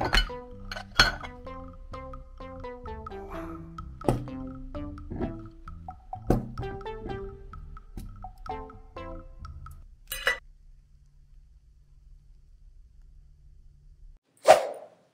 you